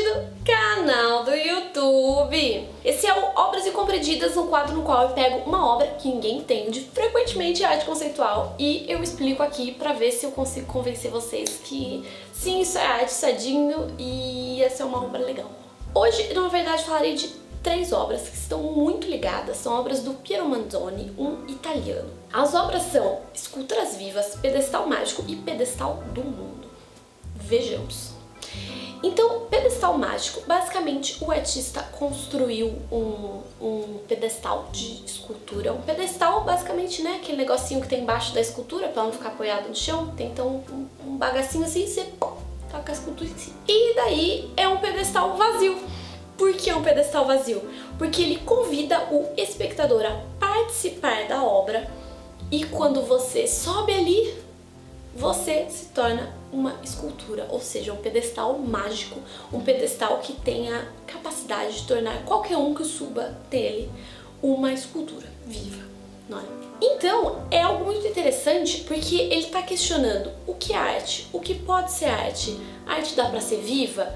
do canal do YouTube! Esse é o Obras e Compreendidas, um quadro no qual eu pego uma obra que ninguém entende, frequentemente arte conceitual, e eu explico aqui pra ver se eu consigo convencer vocês que sim, isso é arte, isso é digno e essa é uma obra legal. Hoje, na verdade, falarei de três obras que estão muito ligadas, são obras do Piero Manzoni, um italiano. As obras são Esculturas Vivas, Pedestal Mágico e Pedestal do Mundo. Vejamos. Então, pedestal mágico, basicamente o artista construiu um, um pedestal de escultura. Um pedestal, basicamente, né, aquele negocinho que tem embaixo da escultura para não ficar apoiado no chão. Tem então um, um bagacinho assim, você taca a escultura em cima. E daí é um pedestal vazio. Por que é um pedestal vazio? Porque ele convida o espectador a participar da obra e quando você sobe ali, você se torna uma escultura, ou seja, um pedestal mágico, um pedestal que tenha capacidade de tornar qualquer um que suba dele uma escultura viva, não é? Então, é algo muito interessante porque ele está questionando o que é arte, o que pode ser arte. A arte dá para ser viva?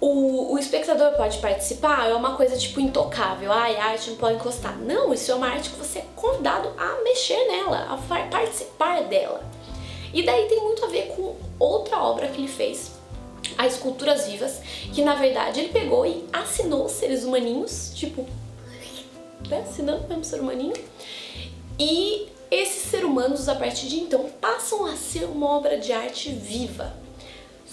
O, o, espectador pode participar? É uma coisa tipo intocável, ai, a arte não pode encostar. Não, isso é uma arte que você é convidado a mexer nela, a participar dela. E daí tem muito a ver com outra obra que ele fez, as Esculturas Vivas, que na verdade ele pegou e assinou seres humaninhos, tipo, né, assinando mesmo ser humaninho, e esses seres humanos, a partir de então, passam a ser uma obra de arte viva,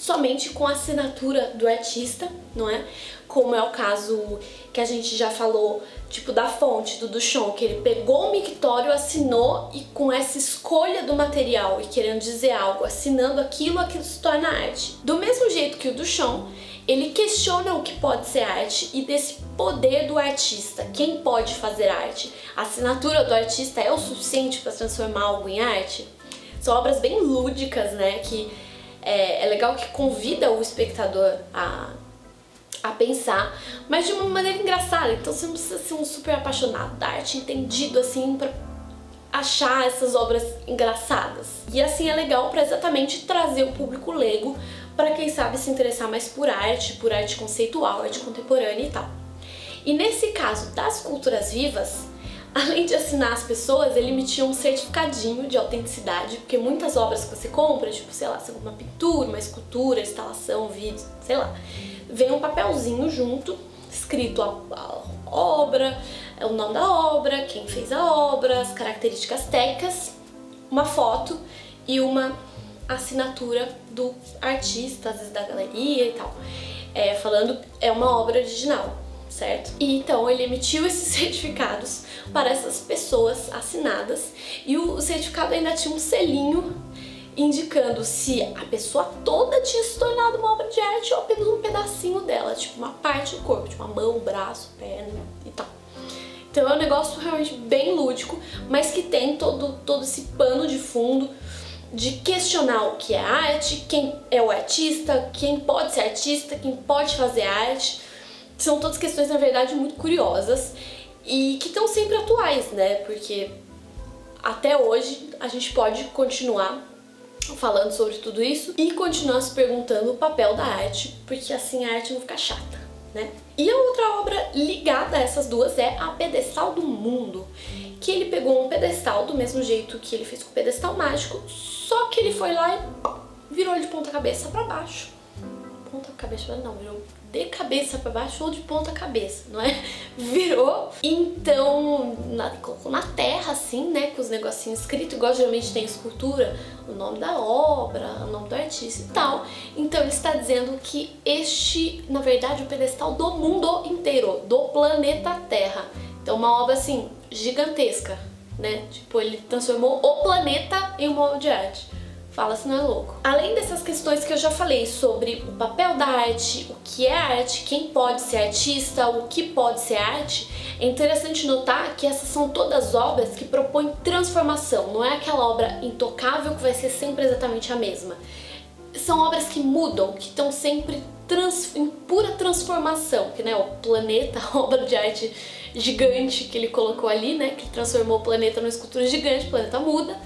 somente com a assinatura do artista, não é? Como é o caso que a gente já falou, tipo da fonte do Duchamp, que ele pegou o mictório, assinou e com essa escolha do material e querendo dizer algo, assinando aquilo, aquilo se torna arte. Do mesmo jeito que o Duchamp, ele questiona o que pode ser arte e desse poder do artista, quem pode fazer arte. A assinatura do artista é o suficiente para transformar algo em arte? São obras bem lúdicas, né, que é, é legal que convida o espectador a, a pensar, mas de uma maneira engraçada. Então você não precisa ser um super apaixonado da arte, entendido assim, pra achar essas obras engraçadas. E assim é legal para exatamente trazer o público leigo para quem sabe se interessar mais por arte, por arte conceitual, arte contemporânea e tal. E nesse caso das culturas vivas, Além de assinar as pessoas, ele emitia um certificadinho de autenticidade, porque muitas obras que você compra, tipo, sei lá, uma pintura, uma escultura, instalação, vídeo, sei lá, vem um papelzinho junto, escrito a, a obra, o nome da obra, quem fez a obra, as características técnicas, uma foto e uma assinatura do artista, às vezes da galeria e tal, é, falando é uma obra original certo? E então ele emitiu esses certificados para essas pessoas assinadas e o certificado ainda tinha um selinho indicando se a pessoa toda tinha se tornado uma obra de arte ou apenas um pedacinho dela, tipo uma parte do corpo, tipo uma mão, braço, perna e tal. Então é um negócio realmente bem lúdico, mas que tem todo, todo esse pano de fundo de questionar o que é arte, quem é o artista, quem pode ser artista, quem pode fazer arte, são todas questões, na verdade, muito curiosas e que estão sempre atuais, né? Porque até hoje a gente pode continuar falando sobre tudo isso e continuar se perguntando o papel da arte, porque assim a arte não fica chata, né? E a outra obra ligada a essas duas é a Pedestal do Mundo, que ele pegou um pedestal do mesmo jeito que ele fez com o pedestal mágico, só que ele foi lá e virou ele de ponta cabeça para baixo. Ponta cabeça, não, virou de cabeça para baixo ou de ponta cabeça, não é? Virou, então, na, colocou na terra, assim, né, com os negocinhos escritos, igual geralmente tem escultura, o nome da obra, o nome do artista e tal. Então ele está dizendo que este, na verdade, o pedestal do mundo inteiro, do planeta Terra. Então uma obra, assim, gigantesca, né? Tipo, ele transformou o planeta em uma obra de arte. Fala se não é louco. Além dessas questões que eu já falei sobre o papel da arte, o que é arte, quem pode ser artista, o que pode ser arte, é interessante notar que essas são todas obras que propõem transformação, não é aquela obra intocável que vai ser sempre exatamente a mesma. São obras que mudam, que estão sempre trans, em pura transformação, que né, o planeta, a obra de arte gigante que ele colocou ali, né, que transformou o planeta numa escultura gigante, o planeta muda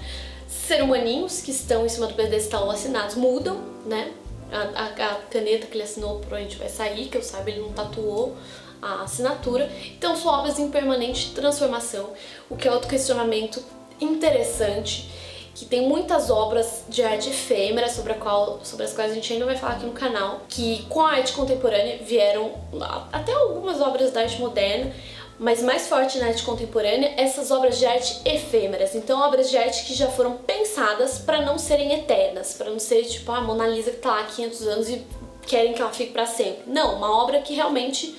ser humaninhos que estão em cima do pedestal assinados mudam, né? A, a, a caneta que ele assinou provavelmente vai sair, que eu saiba, ele não tatuou a assinatura. Então são obras em permanente transformação, o que é outro questionamento interessante que tem muitas obras de arte efêmera sobre, a qual, sobre as quais a gente ainda vai falar aqui no canal, que com a arte contemporânea vieram até algumas obras da arte moderna, mas mais forte na arte contemporânea, essas obras de arte efêmeras. Então, obras de arte que já foram pensadas para não serem eternas, para não ser tipo a Mona Lisa que tá lá há 500 anos e querem que ela fique para sempre. Não, uma obra que realmente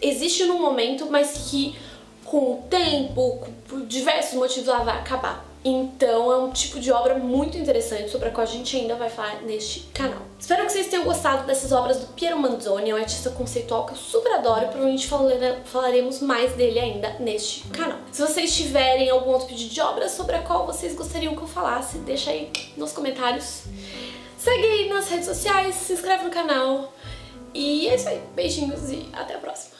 existe no momento, mas que com o tempo, por diversos motivos, ela vai acabar. Então é um tipo de obra muito interessante sobre a qual a gente ainda vai falar neste canal. Espero que vocês tenham gostado dessas obras do Piero Manzoni, é um artista conceitual que eu super adoro e provavelmente falaremos mais dele ainda neste canal. Se vocês tiverem algum outro pedido de obra sobre a qual vocês gostariam que eu falasse, deixa aí nos comentários. Segue aí nas redes sociais, se inscreve no canal. E é isso aí. Beijinhos e até a próxima.